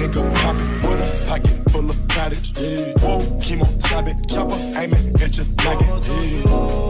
nigga poppin' with a pocket full of cottage. Yeah. Whoa, chemo, stop it, chopper, aiming at your noggin. Yeah.